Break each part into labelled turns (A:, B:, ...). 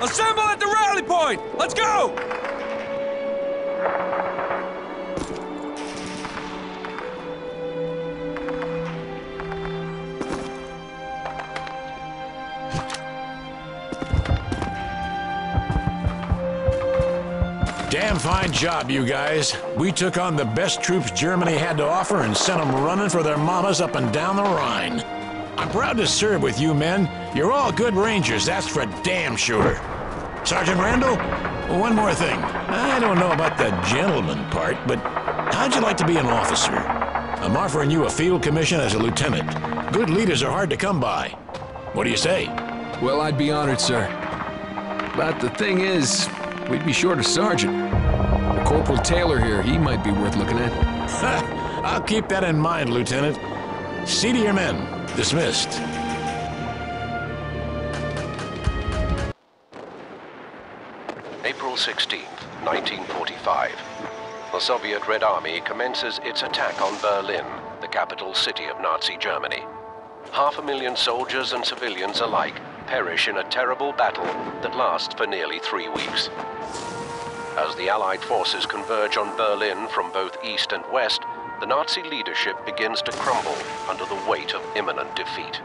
A: Assemble at the rally point! Let's go!
B: Damn fine job, you guys. We took on the best troops Germany had to offer and sent them running for their mamas up and down the Rhine. I'm proud to serve with you men. You're all good rangers, that's for damn sure. Sergeant Randall, one more thing. I don't know about the gentleman part, but how'd you like to be an officer? I'm offering you a field commission as a lieutenant. Good leaders are hard to come by. What do you say?
C: Well, I'd be honored, sir. But the thing is, we'd be short a sergeant. Corporal Taylor here, he might be worth looking at.
B: I'll keep that in mind, Lieutenant. See to your men. Dismissed.
D: 16, 1945. The Soviet Red Army commences its attack on Berlin, the capital city of Nazi Germany. Half a million soldiers and civilians alike perish in a terrible battle that lasts for nearly three weeks. As the Allied forces converge on Berlin from both east and west, the Nazi leadership begins to crumble under the weight of imminent defeat.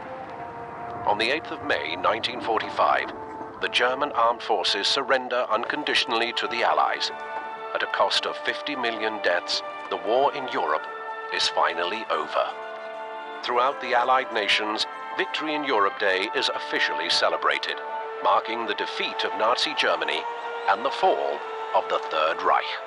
D: On the 8th of May 1945, the German armed forces surrender unconditionally to the Allies. At a cost of 50 million deaths, the war in Europe is finally over. Throughout the Allied nations, Victory in Europe Day is officially celebrated, marking the defeat of Nazi Germany and the fall of the Third Reich.